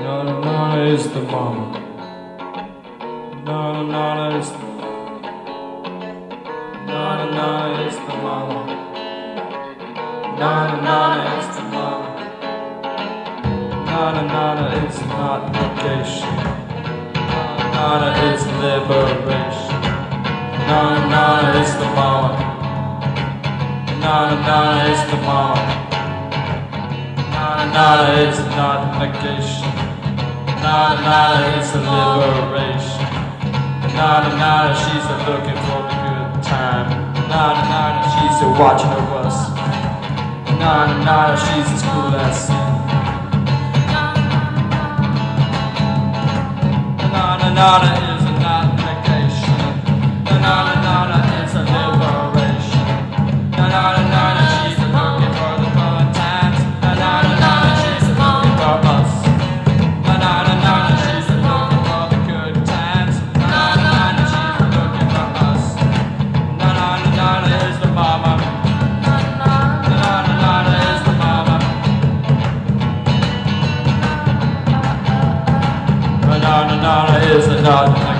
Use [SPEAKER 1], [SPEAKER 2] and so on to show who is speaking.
[SPEAKER 1] Nana Nana is the mama. Nana Nana is the Nana Nana is the mama. Nana Nana is the mama. Nana Nana is not negation. Nana is liberation. Nana Nana is the mama. Nana Nana is the mama. Nana Nana is not negation. Nada, nada, it's a liberation. Nada, nada, she's a looking for the good time. Nada, nada, she's a watching of us. Nada, nada, she's as cool as sin. Nada, nada, Nara is the God.